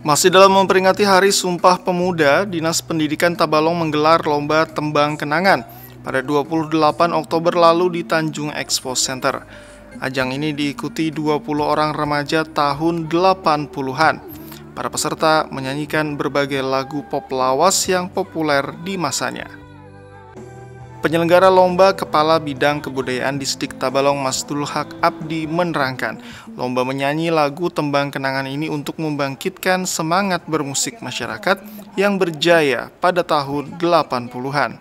Masih dalam memperingati Hari Sumpah Pemuda, Dinas Pendidikan Tabalong menggelar lomba tembang kenangan pada 28 Oktober lalu di Tanjung Expo Center. Ajang ini diikuti 20 orang remaja tahun 80-an. Para peserta menyanyikan berbagai lagu pop lawas yang populer di masanya. Penyelenggara lomba Kepala Bidang Kebudayaan Distrik Tabalong Masdul Haq Abdi menerangkan, lomba menyanyi lagu tembang kenangan ini untuk membangkitkan semangat bermusik masyarakat yang berjaya pada tahun 80-an.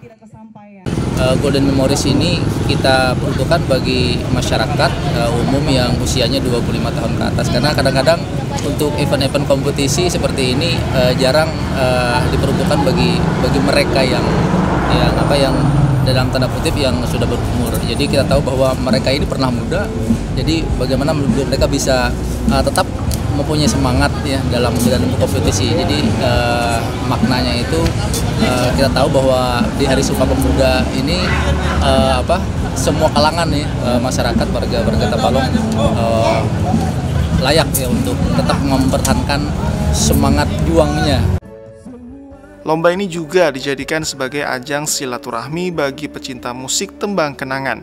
Uh, Golden Memories ini kita peruntukkan bagi masyarakat uh, umum yang usianya 25 tahun ke atas karena kadang-kadang untuk event-event kompetisi seperti ini uh, jarang diperuntukkan bagi bagi mereka yang yang apa yang dalam tanda kutip yang sudah berumur. Jadi kita tahu bahwa mereka ini pernah muda. Jadi bagaimana mereka bisa uh, tetap mempunyai semangat ya dalam menjalani kompetisi. Jadi uh, maknanya itu uh, kita tahu bahwa di Hari Sumpah Pemuda ini uh, apa semua kalangan nih uh, masyarakat warga warga Tabalong uh, layak ya untuk tetap mempertahankan semangat juangnya Lomba ini juga dijadikan sebagai ajang silaturahmi bagi pecinta musik tembang kenangan.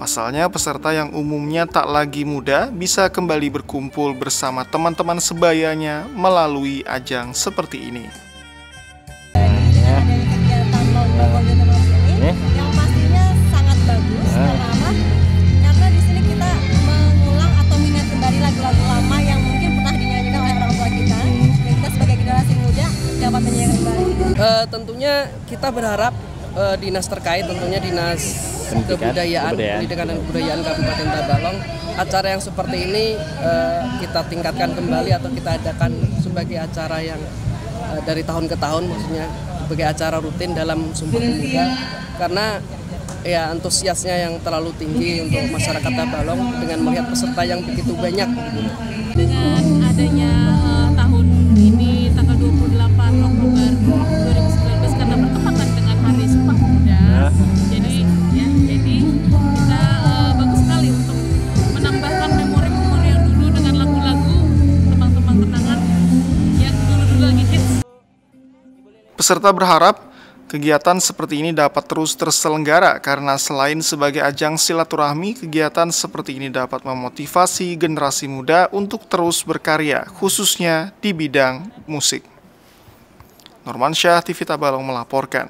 Pasalnya, peserta yang umumnya tak lagi muda bisa kembali berkumpul bersama teman-teman sebayanya melalui ajang seperti ini. Uh, tentunya kita berharap uh, dinas terkait, tentunya dinas Pendidikan, kebudayaan, kebudayaan, pendidikan dan kebudayaan Kabupaten Tabalong, acara yang seperti ini uh, kita tingkatkan kembali atau kita adakan sebagai acara yang uh, dari tahun ke tahun, maksudnya sebagai acara rutin dalam Sumpah Pemuda, karena ya antusiasnya yang terlalu tinggi untuk masyarakat Tabalong dengan melihat peserta yang begitu banyak. Dengan adanya Peserta berharap kegiatan seperti ini dapat terus terselenggara karena selain sebagai ajang silaturahmi, kegiatan seperti ini dapat memotivasi generasi muda untuk terus berkarya, khususnya di bidang musik. Norman Syah, TV Tabalong melaporkan.